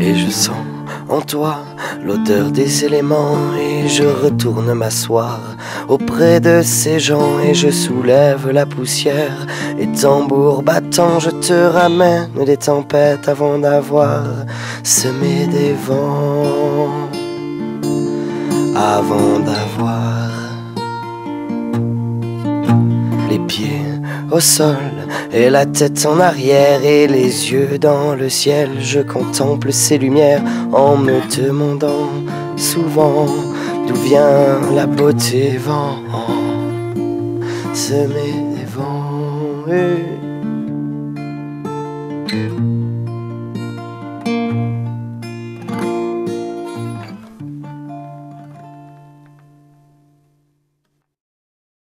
Et je sens en toi l'odeur des éléments et je retourne m'asseoir auprès de ces gens et je soulève la poussière et tambour battant je te ramène des tempêtes avant d'avoir semé des vents avant d'avoir les pieds au sol et la tête en arrière et les yeux dans le ciel. Je contemple ces lumières en me demandant souvent d'où vient la beauté vent. Semer des vents.